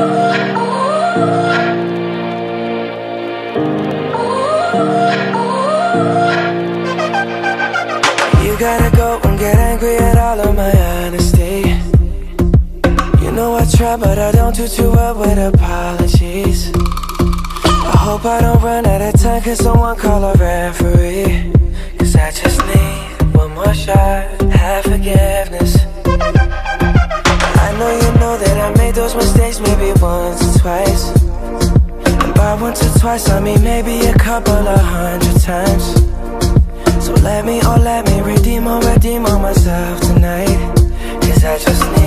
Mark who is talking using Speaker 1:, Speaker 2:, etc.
Speaker 1: You gotta go and get angry at all of my honesty. You know I try but I don't do too well with apologies. I hope I don't run out of time cause someone call a referee that I made those mistakes maybe once or twice. And by once or twice I mean maybe a couple of hundred times. So let me, oh let me redeem or redeem on myself tonight. Cause I just need